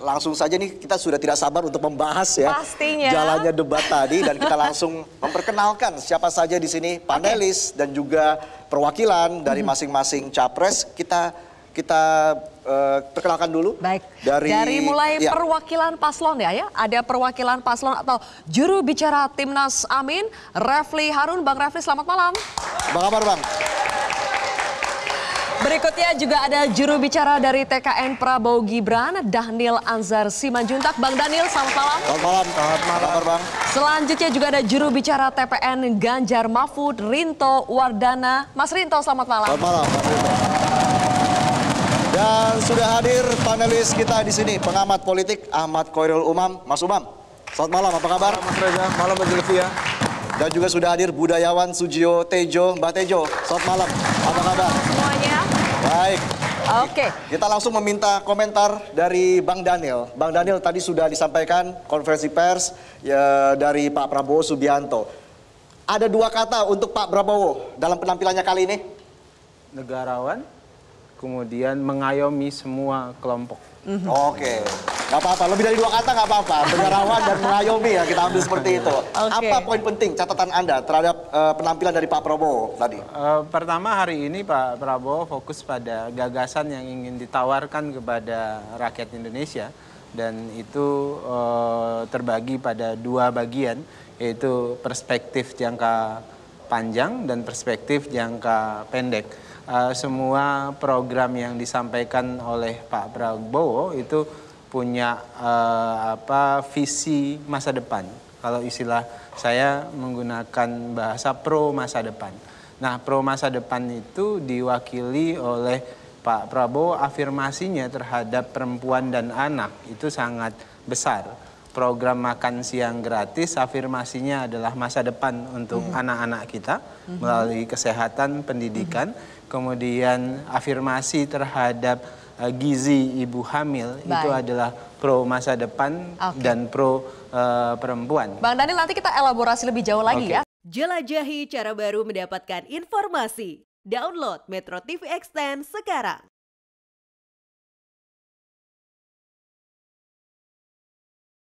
Langsung saja nih kita sudah tidak sabar untuk membahas ya Pastinya. jalannya debat tadi dan kita langsung memperkenalkan siapa saja di sini panelis dan juga perwakilan dari masing-masing capres. Kita kita eh, perkenalkan dulu. Baik. Dari, mulai ya. perwakilan paslon ya ya. Ada perwakilan paslon atau juru bicara Timnas Amin, Refli Harun. Bang Refli selamat malam. Bang kabar Bang? Berikutnya juga ada juru bicara dari TKN Prabowo Gibran, Daniel Anzar Simanjuntak. Bang Daniel selamat malam. Selamat malam. Selamat malam. Bang? Selanjutnya juga ada juru bicara TPN Ganjar Mahfud, Rinto Wardana. Mas Rinto selamat malam. Selamat malam. Bang Rinto. Dan sudah hadir panelis kita di sini, pengamat politik Ahmad Koirul Umam. Mas Umam, selamat malam, apa kabar? Mas Reza, malam Mas Zulfi ya. Dan juga sudah hadir budayawan Sujio Tejo, Mbak Tejo. Selamat malam, apa kabar? Semuanya. Baik, Oke. kita langsung meminta komentar dari Bang Daniel. Bang Daniel tadi sudah disampaikan konferensi pers ya, dari Pak Prabowo Subianto. Ada dua kata untuk Pak Prabowo dalam penampilannya kali ini. Negarawan, kemudian mengayomi semua kelompok. Oke, nggak apa-apa. Lebih dari dua kata nggak apa-apa. Negarawan dan mengayomi ya kita ambil seperti itu. Oke. Apa poin penting catatan Anda terhadap eh, penampilan dari Pak Prabowo tadi? Eh, pertama hari ini Pak Prabowo fokus pada gagasan yang ingin ditawarkan kepada rakyat Indonesia dan itu eh, terbagi pada dua bagian yaitu perspektif jangka panjang dan perspektif jangka pendek. Eh, semua program yang disampaikan oleh Pak Prabowo itu punya eh, apa visi masa depan. Kalau istilah saya menggunakan bahasa pro masa depan. Nah, pro masa depan itu diwakili oleh Pak Prabowo afirmasinya terhadap perempuan dan anak itu sangat besar. Program makan siang gratis afirmasinya adalah masa depan untuk anak-anak kita melalui kesehatan, pendidikan, kemudian afirmasi terhadap eh, gizi ibu hamil itu Baik. adalah pro masa depan Oke. dan pro eh, perempuan. Bang Daniel nanti kita elaborasi lebih jauh lagi Oke. ya. Jelajahi cara baru mendapatkan informasi. Download Metro TV Extend sekarang.